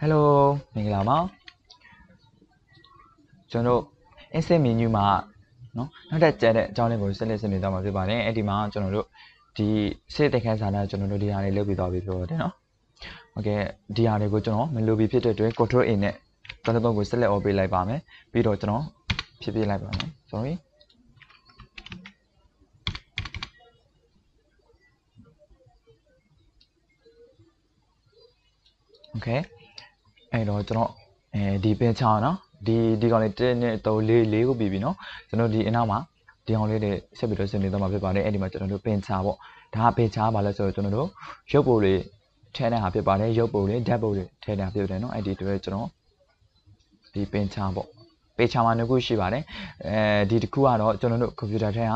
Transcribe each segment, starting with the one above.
Hello မင်္ဂလာပါကျွန်တော်တို့ instant menu မှာเนาะနောက်ထပ်ကျန်တဲ့အကြောင်းလေးကိုဆက်လက်ဆွေးနွေးသွားမှာဖြစ်ပါတယ်အဲ့ဒီမှာကျွန်တော်တို့ဒီစိတ်တခန်းစာနာကျွန်တော်တို့ဒီဟာလေးလုပ်ပြီးသွားပြီပြောတယ်เนาะโอเคဒီဟာလေးကိုကျွန်တော်မလိုပြီးဖြစ်တဲ့အတွက် control A နဲ့ကျွန်တော်ကိုဆက်လက် off ပေးလိုက်ပါမယ်ပြီးတော့ကျွန်တော်ဖြည့်ပြလိုက်ပါမယ် sorry okay အဲ့တော့ကျွန်တော်အဲဒီပင်ချအောင်နော်ဒီဒီကောင်လေး1နဲ့3 4 4ကိုပြီးပြီနော်ကျွန်တော်ဒီအနောက်မှာဒီအောင်လေးတွေဆက်ပြီးတော့ဆင်နေတော့မှာဖြစ်ပါတယ်အဲ့ဒီမှာကျွန်တော်တို့ပင်ချပေါ့ဒါကပင်ချပါလဲဆိုတော့ကျွန်တော်တို့ရုပ်ပုံတွေထည့်တဲ့ဟာဖြစ်ပါတယ်ရုပ်ပုံတွေဓာတ်ပုံတွေထည့်တာဖြစ်တယ်နော်အဲ့ဒီတွေကျွန်တော်ဒီပင်ချပေါ့ပင်ချမှာနှစ်ခုရှိပါတယ်အဲဒီတစ်ခုကတော့ကျွန်တော်တို့ကွန်ပျူတာထဲက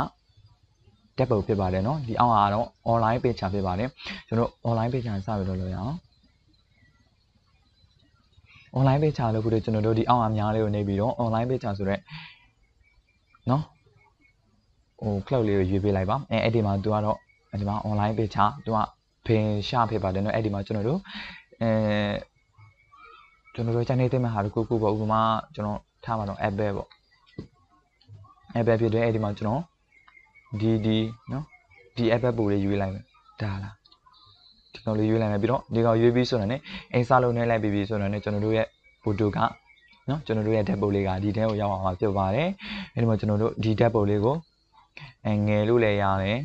ဓာတ်ပုံဖြစ်ပါတယ်နော်ဒီအောင်ကတော့ online ပင်ချဖြစ်ပါတယ်ကျွန်တော် online ပင်ချစပြီးတော့လုပ်ရအောင် online page လို့ခုတည်းကျွန်တော်တို့ဒီအောက်အများလေးကိုနေပြီးတော့ online page ဆိုတော့နော်ဟို cloud လေးကိုရွေးပေးလိုက်ပါအဲအဲ့ဒီမှာသူကတော့ဒီမှာ online page သူကဖင်ရှာဖြစ်ပါတယ်နော်အဲ့ဒီမှာကျွန်တော်တို့အဲကျွန်တော်တို့ channel သိမဲ့ဟာတခုခုပေါ့ဥပမာကျွန်တော်ထားမှာတော့ app ပဲပေါ့ app ပဲဖြစ်တယ်အဲ့ဒီမှာကျွန်တော်ဒီဒီနော်ဒီ app ပို့လေးရွေးလိုက်မယ်ဒါလား ဒီကောင်လေးရွေးလိုက်မယ်ပြီးတော့ဒီကောင်ရွေးပြီးဆိုတော့ねအိမ်စားလုံးနဲ့လိုက်ပြီးပြီဆိုတော့ねကျွန်တော်တို့ရဲ့ဖိုတိုကနော်ကျွန်တော်တို့ရဲ့ data ပုံလေးကဒီထဲကိုရောက်အောင်မှာဖြစ်ပါတယ်အဲဒီမှာကျွန်တော်တို့ဒီ data ပုံလေးကိုအဲငယ်လို့လည်းရတယ်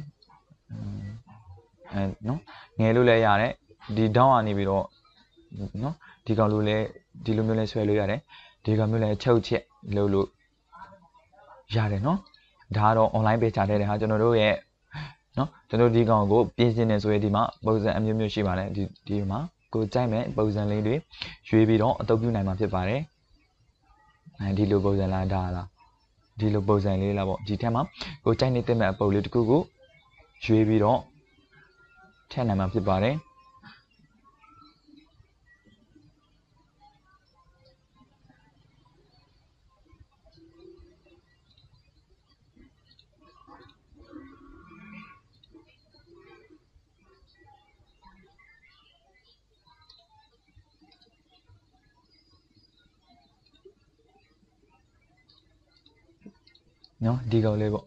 အဲနော်ငယ်လို့လည်းရတယ်ဒီ down ကနေပြီးတော့နော်ဒီကောင်လိုလည်းဒီလိုမျိုးလည်းဆွဲလို့ရတယ်ဒီကောင်မျိုးလည်းချုပ်ချက်လို့လို့ရတယ်နော်ဒါကတော့ online page ချတဲ့ဟာကျွန်တော်တို့ရဲ့ နော်ကျွန်တော်ဒီကောင်ကိုပြင်ဆင်နေဆိုရင်ဒီမှာပုံစံအမျိုးမျိုးရှိပါတယ်ဒီဒီမှာကိုကြိုက်မဲ့ပုံစံလေးတွေရွေးပြီးတော့အသုံးပြုနိုင်မှာဖြစ်ပါတယ်အဲဒီလိုပုံစံလားဒါလားဒီလိုပုံစံလေးလားပေါ့ဒီထက်မှာကိုကြိုက်နေတဲ့မဲ့အပုံလေးတစ်ခုကိုရွေးပြီးတော့ထည့်နိုင်မှာဖြစ်ပါတယ် နော်ဒီကောင်လေးပေါ့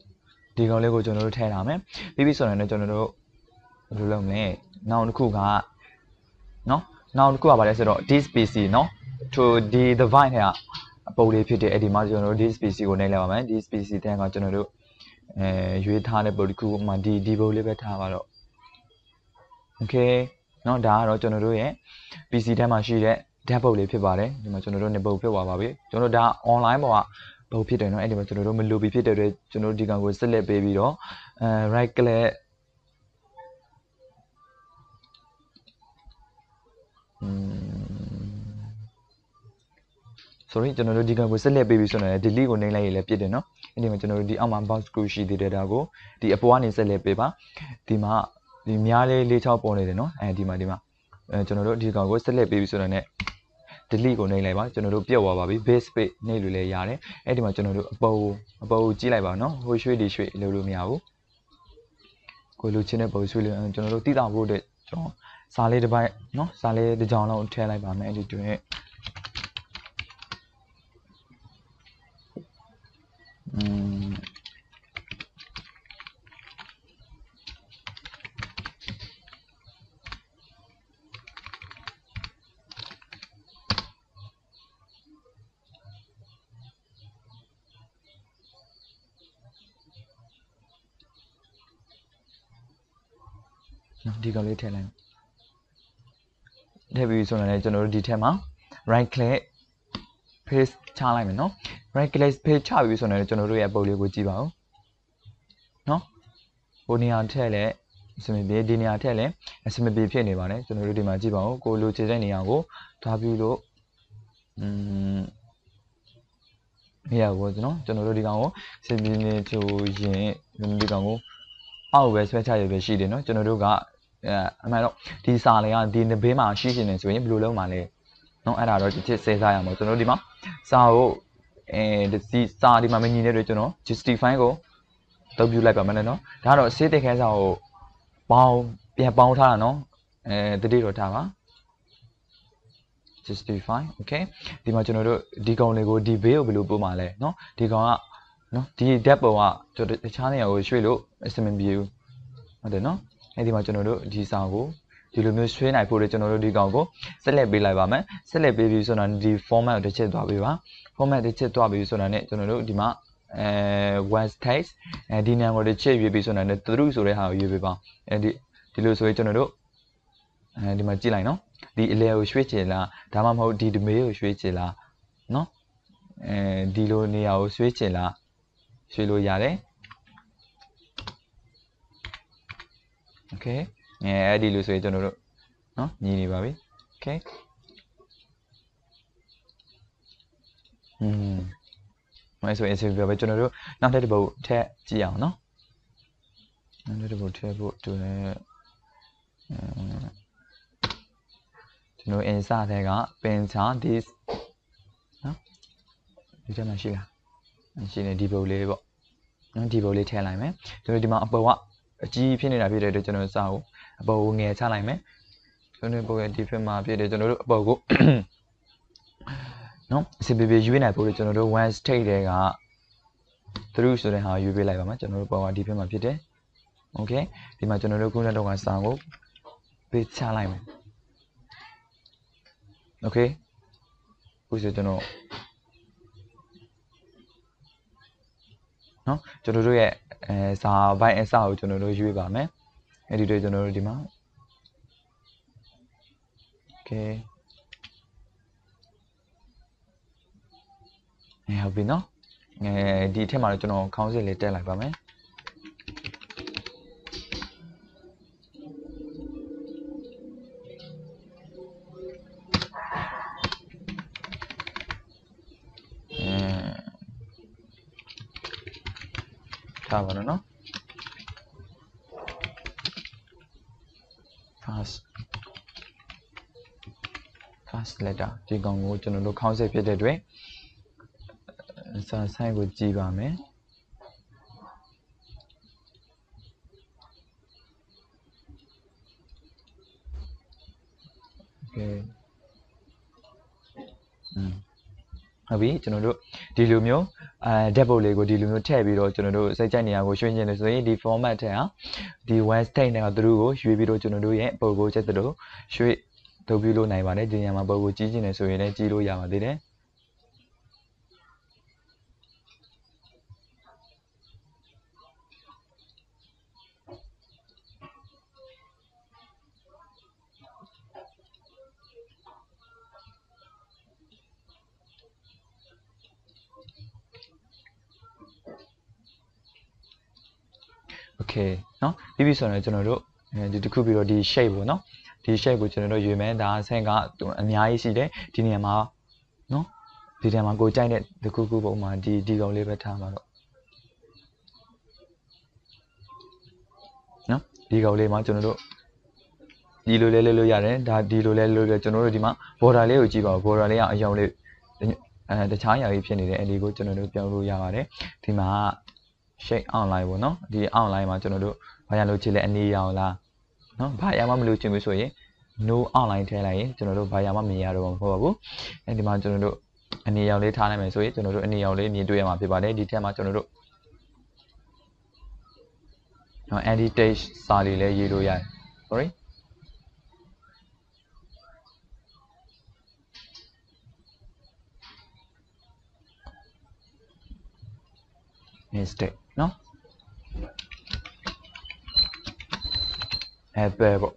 ဒီကောင်လေးကိုကျွန်တော်တို့ထည့်ထားမယ်ပြီးပြီဆိုရင်လည်းကျွန်တော်တို့ဘယ်လိုလုပ်မလဲနောက်တစ်ခုကနော်နောက်တစ်ခုကဘာလဲဆိုတော့ this PC နော် to the device ထဲကအပုံလေးဖြစ်တဲ့အဲ့ဒီမှာကျွန်တော်တို့ this PC ကိုနှိပ်လိုက်ပါမယ် this PC တဲ့ကကျွန်တော်တို့အဲရွေးထားတဲ့ပုံတစ်ခုမှဒီဒီပုံလေးပဲထားပါတော့ okay နော်ဒါကတော့ကျွန်တော်တို့ရဲ့ PC ထဲမှာရှိတဲ့ dashboard ပုံလေးဖြစ်ပါတယ်ဒီမှာကျွန်တော်တို့နေပုံဖြစ်သွားပါပြီကျွန်တော်တို့ဒါ online ပေါ်က ဘုတ်ဖြစ်တယ်เนาะအဲ့ဒီမှာကျွန်တော်တို့မလိုပြီးဖြစ်တဲ့အတွက်ကျွန်တော်တို့ဒီကောင်ကိုဆက်လက်ပေးပြီးတော့အဲ right click อืม sorry ကျွန်တော်တို့ဒီကောင်ကိုဆက်လက်ပေးပြီးဆိုတော့ delete ကိုနှိပ်လိုက်ရင်လည်းပြစ်တယ်เนาะအဲ့ဒီမှာကျွန်တော်တို့ဒီအောက်မှာ box screw ရှိသေးတယ်ဒါကိုဒီအပေါ်ကနေဆက်လက်ပေးပါဒီမှာဒီများလေးလေးချောက်ပေါ်နေတယ်เนาะအဲဒီမှာဒီမှာအဲကျွန်တော်တို့ဒီကောင်ကိုဆက်လက်ပေးပြီးဆိုတော့ ਨੇ delete ကိုနှိပ်လိုက်ပါကျွန်တော်တို့ပြတ်သွားပါပြီ base page နှိပ်လို့လည်းရတယ်အဲ့ဒီမှာကျွန်တော်တို့အပေါ်အပေါ်ကိုကြည့်လိုက်ပါနော်ဟိုရွှေ့ဒီရွှေ့လို့လို့မရဘူးကိုလိုချင်တဲ့ပုံရွှေ့လို့ကျွန်တော်တို့တိတာဖို့အတွက်ကျွန်တော်စာလေးတစ်ပိုက်နော်စာလေးတစ်ကြောင်လောက်ထည့်လိုက်ပါမယ်အဲ့ဒီတွင် ဒီကောင်လေးထည့်လိုက်ထည့်ပြီးဆိုရင်လည်းကျွန်တော်တို့ဒီထက်မှာ right click paste ချလိုက်မယ်နော် right click paste ချပြီးဆိုရင်လည်းကျွန်တော်တို့ရဲ့ပုံလေးကိုကြည့်ပါဦးနော်ဟိုနေရာထည့်လဲအစမပြေဒီနေရာထည့်လဲအစမပြေဖြစ်နေပါတယ်ကျွန်တော်တို့ဒီမှာကြည့်ပါဦးကိုလိုချင်တဲ့နေရာကိုထားပြီးလို့อืมနေရာကိုကျွန်တော်ကျွန်တော်တို့ဒီကောင်ကိုစင်ပြင်းနေဆိုရင်ဒီကောင်ကိုအောက်ပဲဆွဲချရပဲရှိတယ်เนาะကျွန်တော်တို့က အဲအမှန်တော့ဒီစာလေးကဒီဘေးမှာရှိရှင်နေဆိုရင်ဘယ်လိုလုပ်မှာလဲเนาะအဲ့ဒါတော့ဒီချစ်စေးစားရမှာကျွန်တော်တို့ဒီမှာစာကိုအဲဒီစာဒီမှာမညီတဲ့တွေကျွန်တော် justify ကိုတုံးပြလိုက်ပါမယ်နော်ဒါတော့စေးတဲ့ခဲစာကိုပေါင်းပြန်ပေါင်းထားတာနော်အဲတတိတော့ထားပါ 65 okay ဒီမှာကျွန်တော်တို့ဒီကောင်လေးကိုဒီဘေးကိုဘယ်လိုပို့မှာလဲเนาะဒီကောင်ကเนาะဒီ depth ပုံကကျွန်တော်တခြားနေရာကိုရွှေ့လို့အဆင်မပြေဘူးဟုတ်တယ်เนาะ အဲဒီမှာကျွန်တော်တို့ဒီစာကိုဒီလိုမျိုးရွှေ့နိုင်ဖို့လေကျွန်တော်တို့ဒီကောင်ကိုဆက်လက်ပေးလိုက်ပါမယ်ဆက်လက်ပေးပြီးဆိုတော့ဒီ format ကိုတစ်ချက်သွားပေးပါ format တစ်ချက်သွားပြီးဆိုတော့ねကျွန်တော်တို့ဒီမှာအဲ one text အဲဒီနာကိုတစ်ချက်ရွေးပြီးဆိုတော့ね through ဆိုတဲ့ဟာကိုရွေးပေးပါအဲဒီဒီလိုဆိုရင်ကျွန်တော်တို့အဲဒီမှာကြည့်လိုက်နော်ဒီအလဲကိုရွှေ့ချင်လားဒါမှမဟုတ်ဒီဒမေးကိုရွှေ့ချင်လားနော်အဲဒီလိုနေရာကိုရွှေ့ချင်လားရွှေ့လို့ရတယ် okay အဲအဲ့ဒီလိုဆိုရင်ကျွန်တော်တို့နော်ညီနေပါပြီ okay อืมမဲဆိုရင် interview ပဲကျွန်တော်တို့နောက်ထပ်တစ်ပုတ်ထက်ကြည့်အောင်နော်နောက်ထပ်တစ်ပုတ်ထက်ဖို့တူနေအဲကျွန်တော် insert တဲ့ကပင်ချ this နော်ဒီချက်မှရှိလားရှိနေဒီပုတ်လေးပေါ့နော်ဒီပုတ်လေးထည့်လိုက်မယ်ကျွန်တော်ဒီမှာအပေါ်က အကြီးဖြစ်နေတာဖြစ်တဲ့အတွက်ကျွန်တော်စာကိုအပေါ်ကိုငယ်ချလိုက်မယ်ကျွန်တော်ပုတ်ရဲ့ဒီဖြစ်မှာဖြစ်တယ်ကျွန်တော်တို့အပေါ်ကိုနော်အစီပေးပေးရွေးနိုင်ဖို့လို့ကျွန်တော်တို့ one state တွေက through ဆိုတဲ့ဟာရွေးပေးလိုက်ပါမယ်ကျွန်တော်တို့ပေါ်ကဒီဖြစ်မှာဖြစ်တယ် okay ဒီမှာကျွန်တော်တို့ခုနတော့ကစာကိုပေးချလိုက်မယ် okay ခုဆိုကျွန်တော် နော်ကျွန်တော်တို့ရဲ့အဲစာဘိုင်းအစကိုကျွန်တော်တို့ရွေးပါမယ်အဲ့ဒီတွေကျွန်တော်တို့ဒီမှာ okay အဲဟုတ်ပြီနော်အဲဒီအထက်မှာတော့ကျွန်တော်ခေါင်းစဉ်လေးတက်လိုက်ပါမယ် ထားပါတော့နော် first first letter ဒီကောင်ကိုကျွန်တော်တို့ခေါင်းဆက်ဖြစ်တဲ့အတွက်စာဆိုင်ကိုကြည့်ပါမယ်ဟုတ်ပြီကျွန်တော်တို့ဒီလိုမျိုး အဲ depth လေးကိုဒီလိုမျိုးထည့်ပြီးတော့ကျွန်တော်တို့စိတ်ကြိုက်နေရာကိုရွှေ့ခြင်းလို့ဆိုရင်ဒီ format ထဲဟာဒီ one state နဲ့သူတို့ကိုရွှေ့ပြီးတော့ကျွန်တော်တို့ရဲ့ပုံကိုချက်သလိုရွှေ့ထုတ်ပြီးလို့နိုင်ပါတယ်ဒီညမှာပုံကိုကြီးခြင်းနေဆိုရင်လည်းကြီးလို့ရပါသေးတယ် ဆိုတော့ကျွန်တော်တို့ဒီတစ်ခုပြီးတော့ဒီ shape ပေါ့နော်ဒီ shape ကိုကျွန်တော်တို့ရွေမယ်ဒါဆင်ကအများကြီးရှိတယ်ဒီနေရာမှာနော်ဒီနေရာမှာကိုကြိုက်တဲ့တစ်ခုခုပုံမှာဒီဒီကောင်လေးပဲထားမှာတော့နော်ဒီကောင်လေးမှာကျွန်တော်တို့ဒီလိုလဲလဲလို့ရတယ်ဒါဒီလိုလဲလို့ရတယ်ကျွန်တော်တို့ဒီမှာ border လေးကိုကြည့်ပါဦး border လေးကအယောင်လေးအဲတခြားအရာကြီးဖြစ်နေတယ်အဲဒီကိုကျွန်တော်တို့ပြောင်းလို့ရပါတယ်ဒီမှာ shape online ပေါ့နော်ဒီ online မှာကျွန်တော်တို့ ဘာရလို့ချစ်လဲအနေရောင်လားနော်ဘာရမှမလို့ချင်ဘူးဆိုရင် no online ထည့်လိုက်ရင်ကျွန်တော်တို့ဘာရမှမြင်ရတော့မှာမဟုတ်ပါဘူးအဲဒီမှာကျွန်တော်တို့အနေရောင်လေးထားလိုက်မယ်ဆိုရင်ကျွန်တော်တို့အနေရောင်လေးမြင်တွေ့ရမှာဖြစ်ပါတယ်ဒီထက်မှာကျွန်တော်တို့နော် anti-taste စာလေးလည်းရေးလို့ရတယ် sorry mistake နော် apple ပေါ့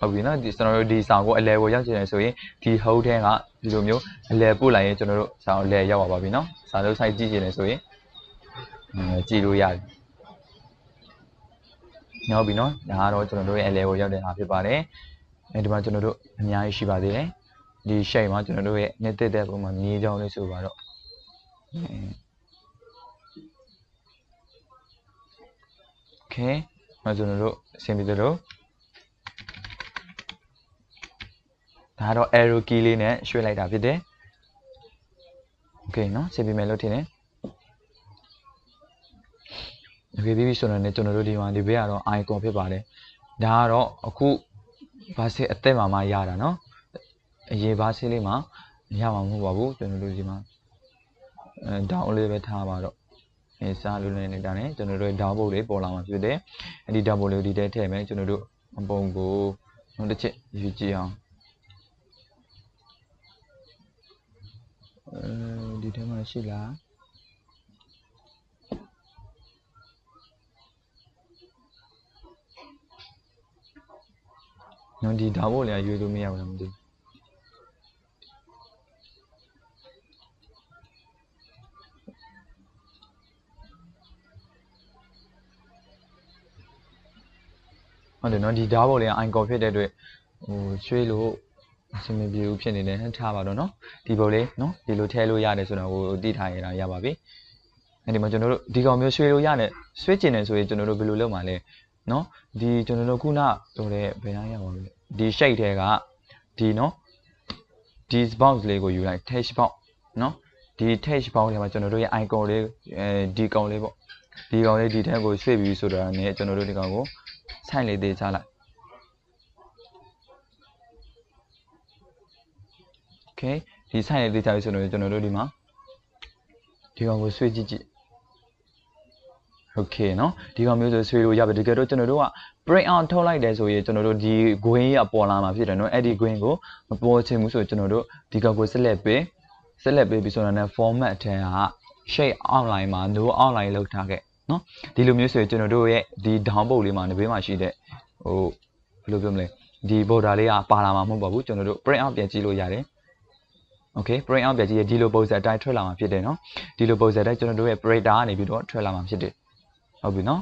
ဟုတ်ပြီနော်ဒီကျွန်တော်တို့ဒီဆောင်ကိုအလဲကိုရောက်ချင်တယ်ဆိုရင်ဒီ hold ထဲကဒီလိုမျိုးအလဲပို့လိုက်ရင်ကျွန်တော်တို့ဆောင်အလဲရောက်ပါပါပြီနော်စာလုံး site ကြည့်ချင်တယ်ဆိုရင်အဲကြည့်လို့ရတယ်ညောပြီနော်ဒါကတော့ကျွန်တော်တို့ရဲ့အလဲကိုရောက်တဲ့ဟာဖြစ်ပါတယ်အဲဒီမှာကျွန်တော်တို့အများကြီးရှိပါသေးတယ်ဒီ shape မှာကျွန်တော်တို့ရဲ့နှစ်သက်တဲ့ပုံမှာမြေးကြောင်းလေးဆိုပါတော့โอเคမကျွန်တော်တို့အဆင်ပြေတယ်လို့ ဒါကတော့ arrow key လေးနဲ့ရွှေ့လိုက်တာဖြစ်တယ်။ Okay เนาะဆင်ပြေမယ်လို့ထင်တယ်။ Okay ပြီးပြီဆိုတော့ねကျွန်တော်တို့ဒီမှာဒီဘေးကတော့ icon ဖြစ်ပါတယ်။ဒါကတော့အခုဘာစစ်အသက်မှာမှရတာเนาะ အရေးပါဆေးလေးမှာရမှာမဟုတ်ပါဘူးကျွန်တော်တို့ဒီမှာအဲ down လေးပဲထားပါတော့အဲစားလို့လည်းနေတာနဲ့ကျွန်တော်တို့ down ဘုတ်လေးပေါ်လာမှာဖြစ်တယ်အဲ့ဒီ down ဘုတ်လေးကိုဒီထဲထည့်မယ်ကျွန်တော်တို့အပုံကိုနောက်တစ်ချက်ယူကြည့်အောင် အဲဒီထဲမှာရှိလားနော်ဒီဓာတ်ဘုတ်လေးကရွေးလို့မရဘူးလားမသိဘူးဟုတ်တယ်နော်ဒီဓာတ်ဘုတ်လေးက icon ဖြစ်တဲ့အတွက်ဟိုရွှေ့လို့ အဆင်မပြေဘူးဖြစ်နေတယ်ထားပါတော့နော်ဒီဘုတ်လေးနော်ဒီလိုထည့်လို့ရတယ်ဆိုတော့ဟိုတိထားရတာရပါပြီအဲ့ဒီမှာကျွန်တော်တို့ဒီကောင်မျိုးရွှေ့လို့ရတယ်ဆွဲကျင်တယ်ဆိုရင်ကျွန်တော်တို့ဘယ်လိုလုပ်မှာလဲနော်ဒီကျွန်တော်တို့ခုနဟိုတဲ့ဘယ်နှမ်းရပါလဲဒီ shade ထဲကဒီနော်ဒီ box လေးကိုယူလိုက် text box နော်ဒီ text box ထဲမှာကျွန်တော်တို့ရဲ့ icon လေးအဲဒီကောင်လေးပေါ့ဒီကောင်လေးဒီထဲကိုရွှေ့ပြီးဆိုတာနဲ့ကျွန်တော်တို့ဒီကောင်ကိုဆိုင်လေးသေးချလိုက် okay ဒီဆိုင်လေးသေးချပြီဆိုတော့ကျွန်တော်တို့ဒီမှာဒီကောင်ကိုရွှေ့ကြည့်ကြည့် okay เนาะဒီကောင်မျိုးဆိုဆွေးလို့ရပါတကယ်တော့ကျွန်တော်တို့က print out ထုတ်လိုက်တယ်ဆိုရင်ကျွန်တော်တို့ဒီ green ရပေါ်လာမှာဖြစ်တယ်เนาะအဲ့ဒီ green ကိုမပေါ်ချင်ဘူးဆိုကျွန်တော်တို့ဒီကောင်ကိုဆက်လက်ပေးဆက်လက်ပေးပြီးဆိုတော့ ਨੇ format အထက်က shape outline မှာ no outline လောက်ထားခဲ့เนาะဒီလိုမျိုးဆိုရင်ကျွန်တော်တို့ရဲ့ဒီ down ပုတ်လေးမှာနေဘေးမှာရှိတဲ့ဟိုဘယ်လိုပြောမလဲဒီ border လေးကပါလာမှာမဟုတ်ပါဘူးကျွန်တော်တို့ print out ပြန်ကြည့်လို့ရတယ် okay print out ပြကြည့်ရဒီလိုပုံစံအတိုင်းထွက်လာမှာဖြစ်တယ်နော်ဒီလိုပုံစံတိုင်းကျွန်တော်တို့ရဲ့ printer ကနေပြီးတော့ထွက်လာမှာဖြစ်တယ်ဟုတ်ပြီနော်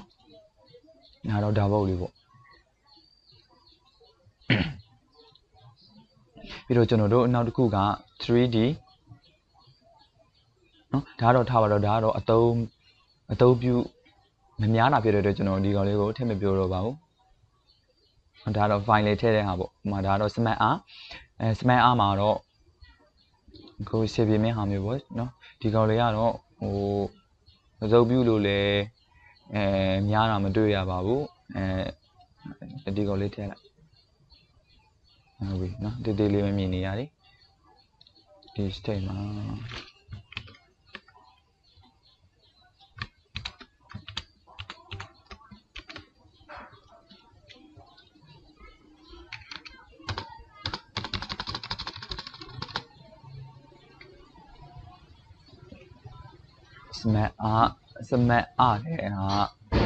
ဒါတော့ဒါပုတ်လေးပေါ့ပြီးတော့ကျွန်တော်တို့နောက်တစ်ခုက 3D နော်ဒါတော့ထားပါတော့ဒါကတော့အတုံးအတုံးပြုမများတာဖြစ်တဲ့အတွက်ကျွန်တော်ဒီကောင်လေးကိုထည့်မပြောတော့ပါဘူးဒါတော့ file လေးထည့်တဲ့ဟာပေါ့ဥပမာဒါတော့ smart r အဲ smart r မှာတော့ ကိုရှေ့ပြင်းဟာမျိုးပေါ့နော်ဒီကောင်လေးကတော့ဟိုအစုပ်ပြုလို့လည်းအဲများတာမတွေ့ရပါဘူးအဲဒီကောင်လေးထည့်လိုက်ဟုတ်ပြီနော်တေးသေးလေးမမြင်နေရတယ်ဒီ state မှာ မတ်အားစမတ်အားတဲ့ဟာ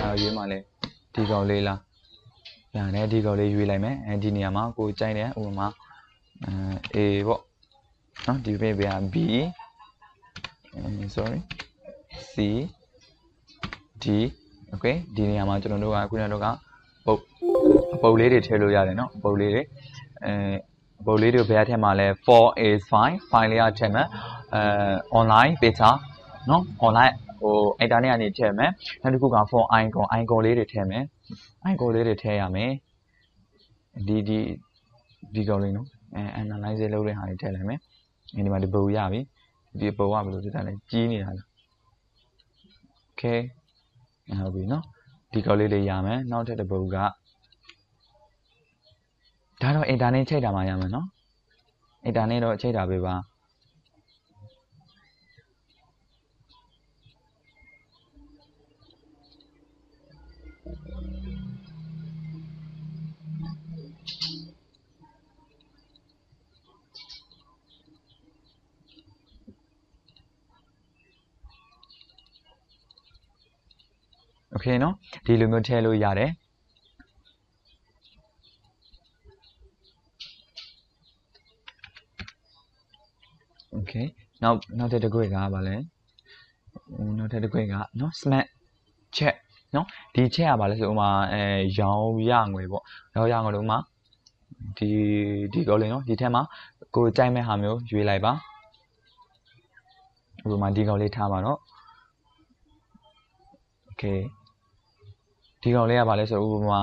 ဒါရေးမှလဲဒီကောင်လေးလားညာနဲ့ဒီကောင်လေးရွေးလိုက်မယ်အဲဒီနေရာမှာကိုကြိုက်တဲ့ဥပမာအဲ A ပေါ့နော်ဒီဘေးက B sorry C D okay ဒီနေရာမှာကျွန်တော်တို့ကခုနကတော့ကပုတ်ပုတ်လေးတွေထည့်လို့ရတယ်နော်ပုတ်လေးတွေအဲပုတ်လေးတွေဘယ်အထက်မှာလဲ4 is fine file လေးအထက်မှာအဲ online picture နော် online ဟို internet ကနေထည့်မယ်နောက်တစ်ခုက for icon icon လေးတွေထည့်မယ် icon လေးတွေထည့်ရမယ်ဒီဒီဒီကောင်လေးနော်အဲ analyze လုပ်တဲ့ဟာတွေထည့်လိုက်မယ်ဒီမှာဒီပုံရပြီဒီပုံကဘယ်လိုဖြစ်တာလဲကြီးနေတာလား okay ဟုတ်ပြီနော်ဒီကောင်လေးလေးရမယ်နောက်ထပ်တစ်ပုံကဒါတော့ internet ချိန်တာမှရမယ်နော် internet တော့ချိန်တာပဲပါ โอเคเนาะဒီလိုမျိုးထည့်လို့ရတယ်โอเคနောက်နောက်တစ်ခွေကဘာလဲဟိုနောက်တစ်ခွေကเนาะ smart check เนาะဒီ check ကဘာလဲဆိုဥမာအဲရောင်းရငွေပေါ့ရောင်းရငွေလို့မှာဒီဒီကောလေးเนาะဒီထဲမှာကိုကြိုက်မဲ့ဟာမျိုးရွေးလိုက်ပါဥပမာဒီကောင်လေးထားပါတော့ okay ဒီကောင်လေးကဘာလဲဆိုတော့ဥပမာ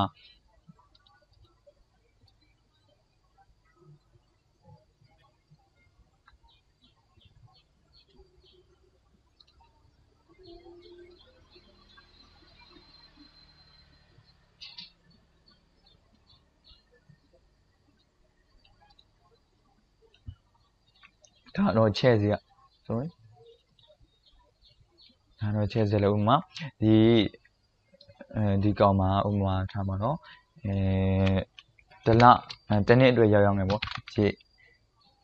ဒါတော့ချက်စီကဆိုရင်ဒါတော့ချက်စီလည်းဥမာဒီ အဲဒီကောင်မှာဥမာထားပါတော့အဲတလအဲတစ်နှစ်အတွက်ရောက်ရောက်ငယ်ပေါ့ J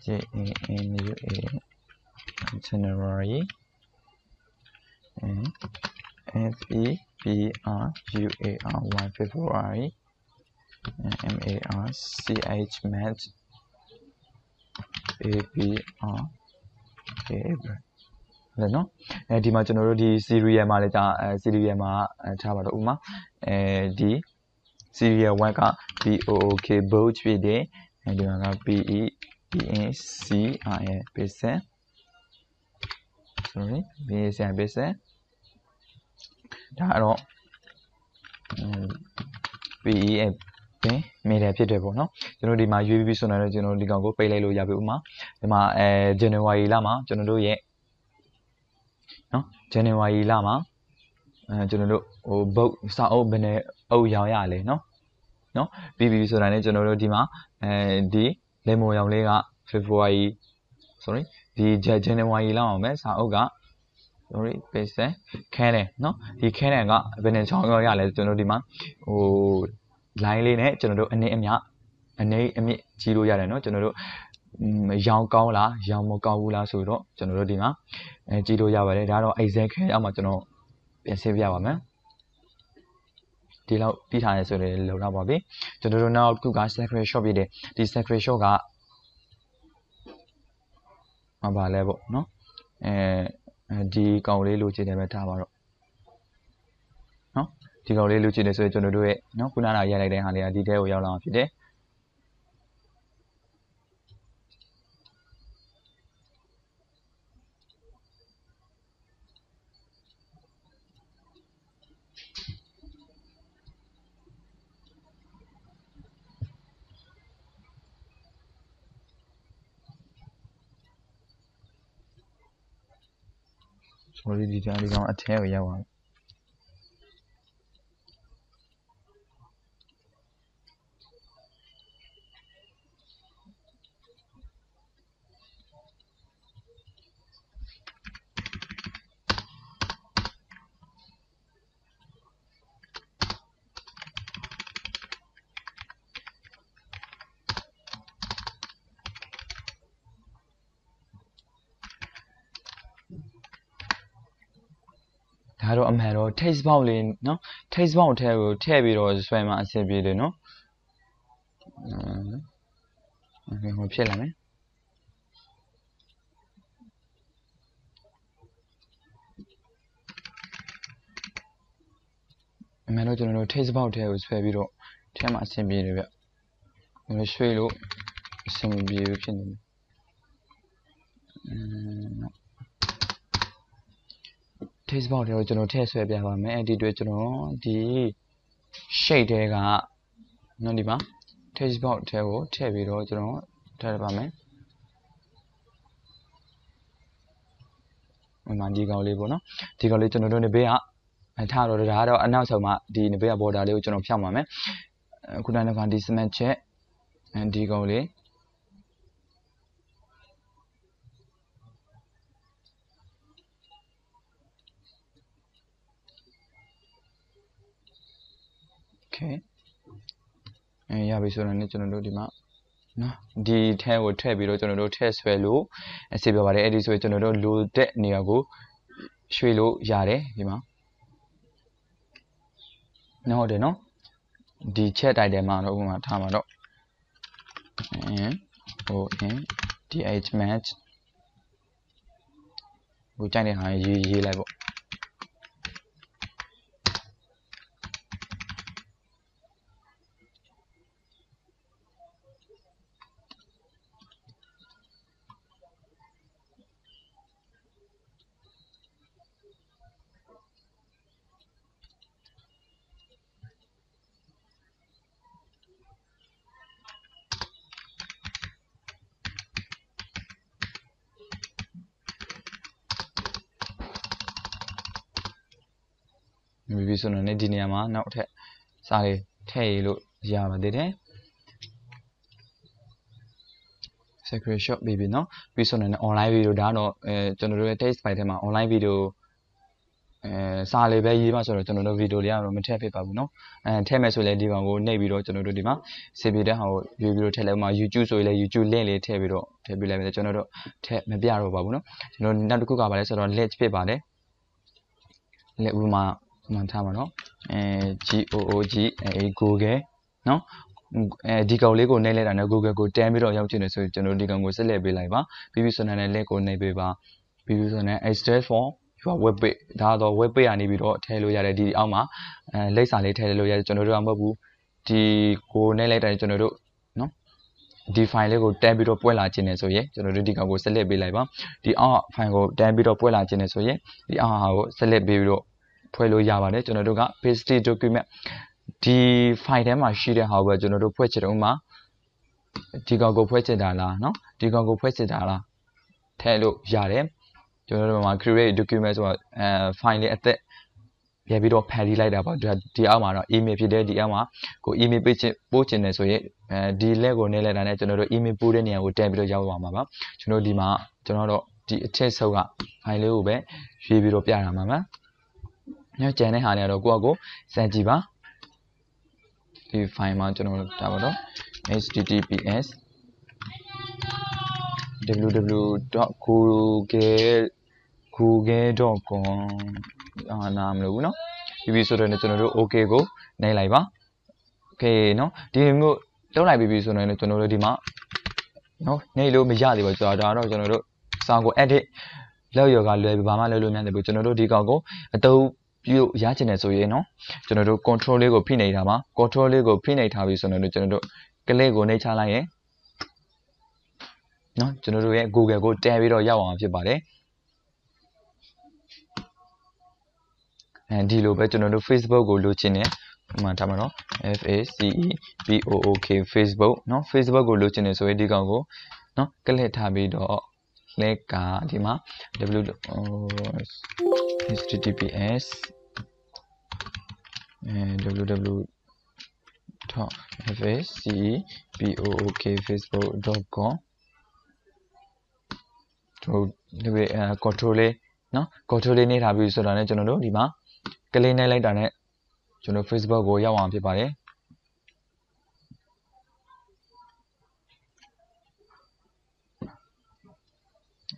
J A N U A January and F E B R U A R Y February M A R C H March A B R A April လည်းနော်အဲဒီမှာကျွန်တော်တို့ဒီ serial မှာလည်းကြာအဲ serial မှာအဲထားပါတော့ဥမာအဲဒီ serial 1က B O O K boat ဖြစ်တယ်အဲဒီမှာက P E P A C R A percent sorry B A C R percent ဒါကတော့ P E F ပင်မေတယ်ဖြစ်တယ်ပေါ့နော်ကျွန်တော်ဒီမှာ UVB ဆိုတော့ကျွန်တော်ဒီကောင်ကိုပိတ်လိုက်လို့ရပြီဥမာဒီမှာအဲ January လမှာကျွန်တော်တို့ရဲ့ နော်ဇန်နဝါရီလမှာအဲကျွန်တော်တို့ဟိုဘုတ်စာအုပ်ဘယ်နဲ့အုပ်ရောင်ရလဲနော်နော်ပြီးပြီဆိုတာနဲ့ကျွန်တော်တို့ဒီမှာအဲဒီလေမိုရောင်လေးက February sorry ဒီ January လောက်အောင်ပဲစာအုပ်က sorry ပေးစင်ခဲတယ်နော်ဒီခဲတယ်ကဘယ်နဲ့ချောင်းရောရလဲကျွန်တော်ဒီမှာဟို line လေးနဲ့ကျွန်တော်တို့အနေအမြအနေအမြကြီးလို့ရတယ်နော်ကျွန်တော်တို့ ရောင်ကောင်းလားရောင်မကောင်းဘူးလားဆိုတော့ကျွန်တော်တို့ဒီမှာအဲကြည့်လို့ရပါတယ်ဒါတော့ Excel ခဲအောက်မှာကျွန်တော်ပြင်ဆင်ပြပါမယ်ဒီလောက်ပြီးထားရဲဆိုရင်လုံတော့ပါပြီကျွန်တော်တို့နောက်တစ်ခုက secret shop ဖြစ်တယ်ဒီ secret shop ကမပါလဲပေါ့နော်အဲဒီကောင်လေးလိုချင်တယ်ပဲထားပါတော့နော်ဒီကောင်လေးလိုချင်တယ်ဆိုရင်ကျွန်တော်တို့ရဲ့နော်ခုနကရိုက်လိုက်တဲ့ဟာလေးကဒီထဲကိုရောက်လာမှာဖြစ်တယ် ဆိုဒီဒီကြား ဒီကောင်အထဲကိုရောက်သွားဒါတော့အမှန်တော့ taste box လေးနော် taste box ထဲကိုထည့်ပြီးတော့ဆွဲမှအဆင်ပြေတယ်နော်အဲဟိုဖြစ်လာမယ်အမှန်တော့ကျွန်တော်တို့ taste box ထဲကိုဆွဲပြီးတော့ထဲမှာအဆင်ပြေတယ်ဗျ။ကျွန်တော်ရွှေ့လို့အဆင်ပြေဖြစ်နေတယ်။အင်း taste box တွေကိုကျွန်တော်ထည့်ဆွဲပြပါမယ်အဲ့ဒီအတွက်ကျွန်တော်ဒီ shade တွေကနော်ဒီမှာ taste box ထဲကိုထည့်ပြီးတော့ကျွန်တော်ထည့်ပါမယ်ဒီမှာဒီကောင်လေးပေါ့နော်ဒီကောင်လေးကျွန်တော်တို့နေဘေးကအထားတော့ဒါကတော့အနောက်ဆုံးမှဒီနေဘေးက border လေးကိုကျွန်တော်ဖြောက်ပါမယ်ခုနကဒီ cement ချက်ဒီကောင်လေး okay အဲရပြီဆိုတော့ねကျွန်တော်တို့ဒီမှာနော်ဒီထဲကိုထည့်ပြီးတော့ကျွန်တော်တို့ထည့်ဆွဲလို့အစီပြပါတယ်အဲ့ဒီဆိုရင်ကျွန်တော်တို့လိုတဲ့နေရာကိုရွှေ့လို့ရတယ်ဒီမှာနော်ဟုတ်တယ်နော်ဒီချက်တိုက်တယ်မှာတော့ဥပမာထားမှာတော့အင်းဟိုအင်း DH match ဟိုကြိုက်တဲ့ဟာရေးရေးလိုက်ပေါ့ မြည်ပြီးဆိုတော့ねဒီနေရာမှာနောက်ထပ်စာလေးထည့်ရလို့ရပါသေးတယ် screenshot ပေးပြီးเนาะပြီးဆိုရင်လည်း online video ဒါကတော့အဲကျွန်တော်တို့ရဲ့ text file ထဲမှာ online video အဲစာလေးပဲရေးပါဆိုတော့ကျွန်တော်တို့ဗီဒီယိုလေးကတော့မထည့်ဖြစ်ပါဘူးเนาะအဲထည့်မယ်ဆိုလည်းဒီကောင်ကိုနှိပ်ပြီးတော့ကျွန်တော်တို့ဒီမှာစေပြတဲ့ဟာကိုရွေးပြီးတော့ထည့်လိုက်ဥပမာ YouTube ဆိုရင်လည်း YouTube link လေးထည့်ပြီးတော့ထည့်ပေးလိုက်မယ်ကျွန်တော်တို့ထည့်မပြတော့ပါဘူးเนาะကျွန်တော်နောက်တစ်ခုကပါလဲဆိုတော့ list ဖြစ်ပါတယ် list ဥပမာ မှန်ထားပါတော့အဲ GOOG အဲ Google နော်အဲဒီကောင်လေးကိုနှိပ်လိုက်တာနဲ့ Google ကိုတန်းပြီးတော့ရောက်ချင်တယ်ဆိုရင်ကျွန်တော်ဒီကောင်ကိုဆက်လက်ပေးလိုက်ပါပြီးပြီးဆိုတဲ့ link ကိုနှိပ်ပေးပါပြီးပြီးဆိုတဲ့ extend for your web page ဒါတော့ web page ကနေပြီးတော့ထည့်လို့ရတယ်ဒီအောက်မှာအဲလိပ်စာလေးထည့်လို့ရတယ်ကျွန်တော်တို့ကမဟုတ်ဘူးဒီကိုနှိပ်လိုက်တာကျွန်တော်တို့နော်ဒီ file လေးကိုတန်းပြီးတော့ပွဲလာခြင်းနေဆိုရင်ကျွန်တော်တို့ဒီကောင်ကို select ပေးလိုက်ပါဒီအောက် file ကိုတန်းပြီးတော့ပွဲလာခြင်းနေဆိုရင်ဒီအောက်ဟာကို select ပေးပြီးတော့ ဖွဲ့လို့ရပါတယ်ကျွန်တော်တို့က paste document ဒီ file ထဲမှာရှိတဲ့ဟာကိုပဲကျွန်တော်တို့ဖွဲ့ချင်တော့မှာဒီကောင်ကိုဖွဲ့ချင်တာလားเนาะဒီကောင်ကိုဖွဲ့ချင်တာလားထည့်လို့ရတယ်ကျွန်တော်တို့မှာ create document ဆိုတာအဲ file လေးအသက်ပြန်ပြီးတော့ဖန်တီးလိုက်တာပေါ့ဒီအောက်မှာတော့ email ဖြစ်တဲ့ဒီအောက်မှာကို email ပေးချင်ပို့ချင်တယ်ဆိုရင်အဲဒီလက်ကိုနေလိုက်တာနဲ့ကျွန်တော်တို့ email ပို့တဲ့နေရာကိုတက်ပြီးတော့ရောက်သွားမှာပါကျွန်တော်ဒီမှာကျွန်တော်တို့ဒီအချက်ဆုပ်က file လေးကိုပဲရွေးပြီးတော့ပြတာမှာပါ ညကျန်တဲ့ဟာတွေကတော့ကိုယ့်အကိုစမ်းကြည့်ပါဒီ file မှာကျွန်တော်ဒါပါတော့ https www.google.google.com အာနာမလို့ဘူးเนาะပြီးပြီဆိုတော့ကျွန်တော်တို့ okay ကိုနှိပ်လိုက်ပါ okay เนาะဒီမျိုးလောက်လိုက်ပြီးပြီဆိုတော့ကျွန်တော်တို့ဒီမှာเนาะနှိပ်လို့မရသေးဘူးကျွန်တော်ဒါတော့ကျွန်တော်တို့စာကို edit လောက်ရောကလွယ်ပြီးဘာမှလုပ်လို့မရသေးဘူးကျွန်တော်တို့ဒီကောင်ကိုအတုံးပြု ပြီးလို့ရချင်တယ်ဆိုရင်နော်ကျွန်တော်တို့ control လေးကိုဖိနှိပ်ထားပါ control လေးကိုဖိနှိပ်ထားပြီးဆိုတော့ကျွန်တော်တို့ကလေးကိုနှိပ်ချလိုက်ရင်နော်ကျွန်တော်တို့ရဲ့ Google ကိုတဲပြီးတော့ရောက်အောင်ဖြစ်ပါတယ်အဲဒီလိုပဲကျွန်တော်တို့ Facebook ကိုလိုချင်တယ်ဥပမာထားမှာနော် F A C E B O O K Facebook နော် Facebook ကိုလိုချင်တယ်ဆိုရင်ဒီကောင်ကိုနော်ကလစ်ထားပြီးတော့ slash ကဒီမှာ w https အဲ www top fscbookfacebook.com တို့ဒီအဲ control လေးနော် control လေးနေထားပြီးဆိုတာနဲ့ကျွန်တော်တို့ဒီမှာကလေးနိုင်လိုက်တာနဲ့ကျွန်တော် Facebook ကိုရောက်အောင်ဖြစ်ပါတယ်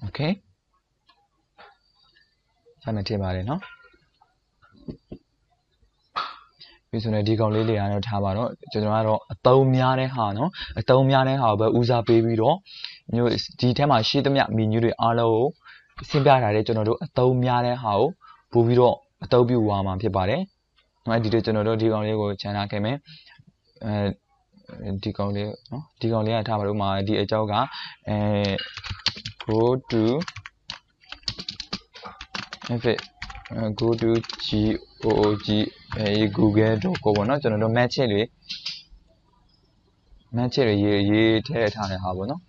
Okay ဆက်မထင်ပါတယ်เนาะပြီးဆိုရင်ဒီကောင်လေးတွေကတော့ထားပါတော့ကျွန်တော်ကတော့အတုံးများတဲ့ဟာเนาะအတုံးများတဲ့ဟာကိုပဲဦးစားပေးပြီးတော့မျိုးဒီထဲမှာရှိသမျှမီနူးတွေအားလုံးကိုဆင်းပြထားတဲ့ကျွန်တော်တို့အတုံးများတဲ့ဟာကိုပို့ပြီးတော့အတုံးပြုသွားမှာဖြစ်ပါတယ်။နော်ဒီလိုကျွန်တော်တို့ဒီကောင်လေးကိုချန်ထားခဲ့မယ်။အဲဒီကောင်လေးနော်ဒီကောင်လေးကထားပါတော့မှာဒီအကြောင်းကအဲ go to if it uh, go to goog အဲ google.com ပေါ့နော်ကျွန်တော်တို့ match တွေ match တွေရေးရေးထည့်ထားတဲ့ဟာပေါ့နော်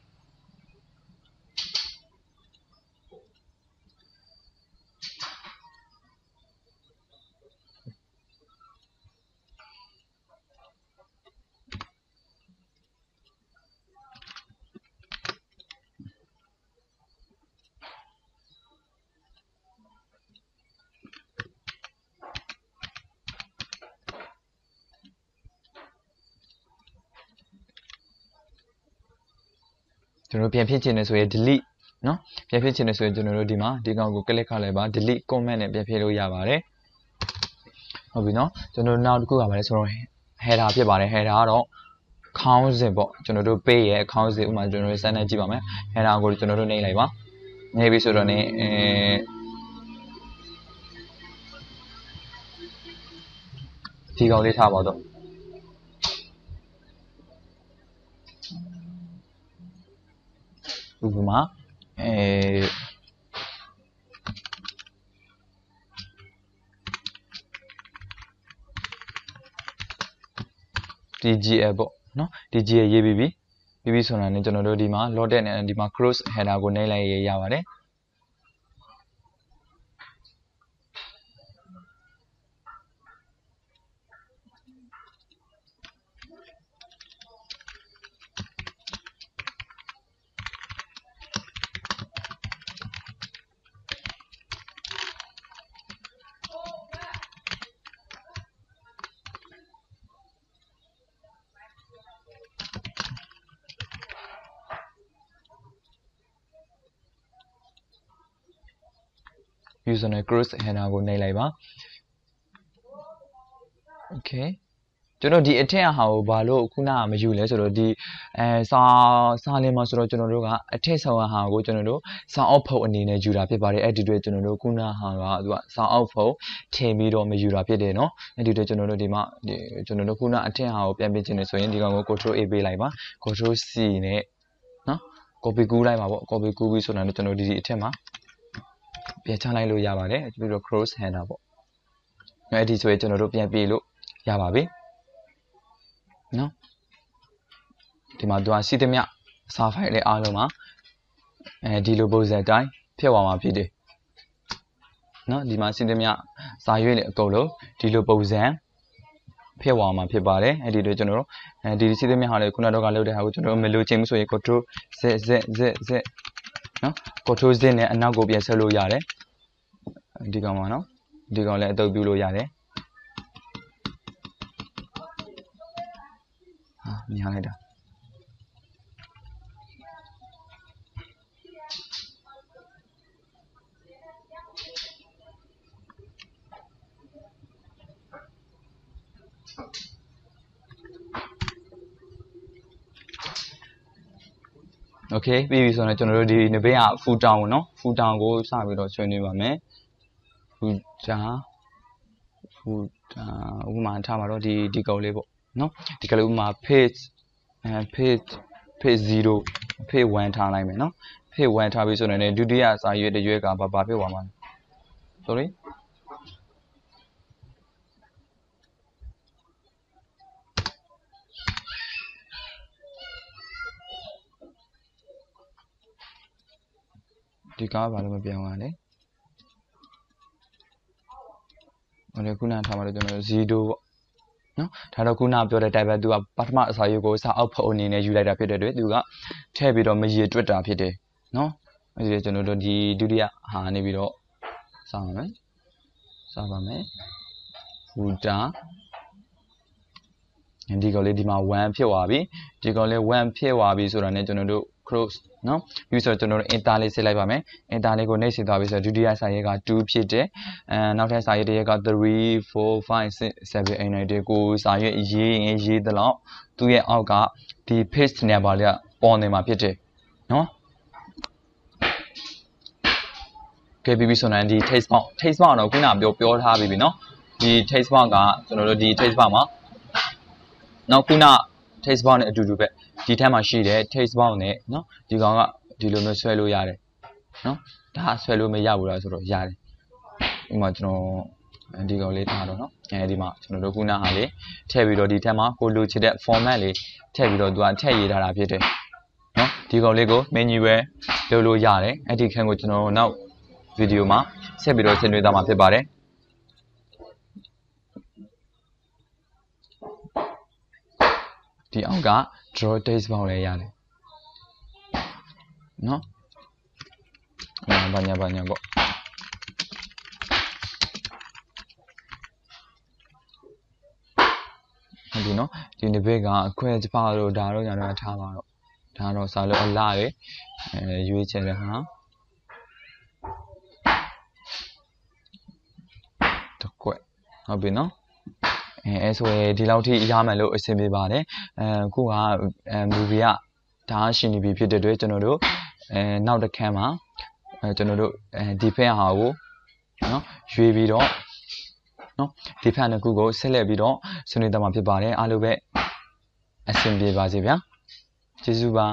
ကျွန်တော်ပြန်ဖြစ်ချင်တယ်ဆိုရင် delete နော်ပြန်ဖြစ်ချင်တယ်ဆိုရင်ကျွန်တော်တို့ဒီမှာဒီကောင်ကို click ခလိုက်ပါ delete comment နဲ့ပြန်ဖြစ်လို့ရပါတယ်ဟုတ်ပြီနော်ကျွန်တော်နောက်တစ်ခုကပါလဲဆိုတော့ header ဖြစ်ပါတယ် header ကတော့ခေါင်းစဉ်ပေါ့ကျွန်တော်တို့ page ရဲ့ခေါင်းစဉ်ဥမာကျွန်တော်တို့စမ်းနေကြည့်ပါမယ် header ကိုကျွန်တော်တို့နှိပ်လိုက်ပါနှိပ်ပြီဆိုတော့နေအဲဒီကောင်လေးထားပါတော့ ဥပမာအဲ DGL ပေါ့နော် DGL ရေးပြီးပြီပြီးပြီဆိုတာနဲ့ကျွန်တော်တို့ဒီမှာ loaded နဲ့ဒီမှာ cross header ကိုနှိပ်လိုက်ရရပါတယ် ပြီးဆိုရင် cross header ကိုနှိပ်လိုက်ပါ okay ကျွန်တော်ဒီအထက်အဟာကိုဘာလို့ခုနကမယူလဲဆိုတော့ဒီအဲစာစာလင်းမှာဆိုတော့ကျွန်တော်တို့ကအထက်ဆောင်ဟာကိုကျွန်တော်တို့စာအောက်ဖုတ်အနေနဲ့ယူတာဖြစ်ပါတယ်အဲ့ဒီတွေကျွန်တော်တို့ခုနဟာကသူကစာအောက်ဖုတ်ထည့်ပြီးတော့မယူတာဖြစ်တယ်နော်အဲ့ဒီတွေကျွန်တော်တို့ဒီမှာဒီကျွန်တော်တို့ခုနအထက်ဟာကိုပြန်ပြင်ချင်တယ်ဆိုရင်ဒီကောင်ကို control A ပေးလိုက်ပါ control C နဲ့နော် copy ကူးလိုက်ပါပေါ့ copy ကူးပြီးဆိုတော့ကျွန်တော်ဒီဒီအထက်မှာ ပြန်ချလိုက်လို့ရပါတယ်ပြီးတော့ cross header ပေါ့အဲ့ဒီဆိုရင်ကျွန်တော်တို့ပြန်ပြေလို့ရပါပြီနော်ဒီမှာသူကစီးသမျှစာဖိုင်လေးအားလုံးမှာအဲဒီလိုပုံစံအတိုင်းဖြစ်သွားမှာဖြစ်တယ်နော်ဒီမှာစီးသမျှစာရွက်လေးအကုန်လုံးဒီလိုပုံစံဖြစ်သွားမှာဖြစ်ပါတယ်အဲ့ဒီတော့ကျွန်တော်တို့အဲဒီစီးသမျှဟာလေခုနတော့ကလုပ်တဲ့ဟာကိုကျွန်တော်တို့မလိုချင်ဘူးဆိုရင် control z z z z နော် control z နဲ့အနောက်ကိုပြန်ဆက်လို့ရတယ်ဒီကောင်ပါနော်ဒီကောင်လည်းအသုံးပြုလို့ရတယ်ဟာမြင်လိုက်တာ โอเคပြီးပြီဆိုတော့ကျွန်တော်တို့ဒီနဘေးကဖူတောင်ကိုနော်ဖူတောင်ကိုစပြီးတော့ဆွေးနွေးပါမယ်ဖူတာဖူတာဥပမာထားပါတော့ဒီဒီကုတ်လေးပေါ့နော်ဒီကလေးဥပမာ page အဲ page page 0 page 1ထားလိုက်မယ်နော် page 1ထားပြီးဆိုတော့လည်းဒုတိယစာရွက်တစ်ရွက်ကဘာဘာဖြစ်သွားမှာလဲ sorry ဒီကားဘာလို့မပြောင်းရလဲဟိုလေခုနထားမှာတော့ကျွန်တော်0ပေါ့နော်ဒါတော့ခုနပြောတဲ့ type ပဲသူကပထမအစာရုပ်ကိုစာအောက်ဖုတ်အနေနဲ့ယူလိုက်တာဖြစ်တဲ့အတွက်သူကထည့်ပြီးတော့မရေတွက်တာဖြစ်တယ်နော်အဲဒီကျွန်တော်တို့ဒီဒုတိယဟာနေပြီးတော့စပါမယ်စပါမယ်ဖူတာဒီကောင်လေးဒီမှာ1ဖြစ်သွားပြီဒီကောင်လေး1ဖြစ်သွားပြီဆိုတာ ਨੇ ကျွန်တော်တို့ cross နော်ပြီးဆိုတော့ကျွန်တော်တို့ enter လေးစစ်လိုက်ပါမယ် enter လေးကိုနှိပ်စစ်သွားပြီဆိုတော့ဒုတိယစာရေးက2ဖြစ်တယ်အဲနောက်ထပ်စာရေးတစ်ရက်က3 4 5 6 7 8 9 10ကိုစာရေးရေးရင်ရေးသလောက်သူ့ရဲ့အောက်ကဒီ paste number လေးကပေါ်နေမှာဖြစ်တယ်နော်ကဲပြီးပြီဆိုတော့ဒီ taste bar taste bar တော့ခုနပြောပြောထားပြီးပြီနော်ဒီ taste bar ကကျွန်တော်တို့ဒီ taste bar မှာနောက်ခုန taste bar နဲ့အတူတူပဲဒီထက်မှာရှိတဲ့ taste bar နဲ့เนาะဒီကောင်ကဒီလိုမျိုးဆွဲလို့ရတယ်เนาะဒါဆွဲလို့မရဘူးလားဆိုတော့ရတယ်ဥပမာကျွန်တော်ဒီကောင်လေးထားတော့เนาะအဲဒီမှာကျွန်တော်တို့ခုနဟာလေးထည့်ပြီးတော့ဒီထက်မှာကိုလိုချင်တဲ့ format လေးထည့်ပြီးတော့သူကထည့်ရေးထားတာဖြစ်တယ်เนาะဒီကောင်လေးကို menu ပဲလုပ်လို့ရတယ်အဲ့ဒီခန်းကိုကျွန်တော်နောက်ဗီဒီယိုမှာဆက်ပြီးတော့ဆင်နွှဲသွားမှာဖြစ်ပါတယ် ဒီအောက်က draw text box လည်းရတယ်နော်ဘာညာဘာညာပေါ့ဟုတ်ပြီနော်ဒီနေ့ဘက်ကအခွဲကြပါတော့ဒါတော့ညာတော့ထားပါတော့ဒါတော့စာလို့အလားပဲအဲရွေးချယ်တဲ့ဟာတကွက်ဟုတ်ပြီနော်အဲ အဲဆိုရင်ဒီလောက်ထိရမယ်လို့အဆင်ပြေပါတယ်အဲခုကအဲ movie ကဒါရှင်နေပြီဖြစ်တဲ့အတွက်ကျွန်တော်တို့အဲနောက်တစ်ခန်းမှာအဲကျွန်တော်တို့အဲဒီဖက်ဟာကိုနော်ရွေးပြီးတော့နော်ဒီဖက်နှစ်ခုကိုဆက်လက်ပြီးတော့ဆွေးနွေးသွားမှာဖြစ်ပါတယ်အားလုံးပဲအဆင်ပြေပါစေဗျာကျေးဇူးပါ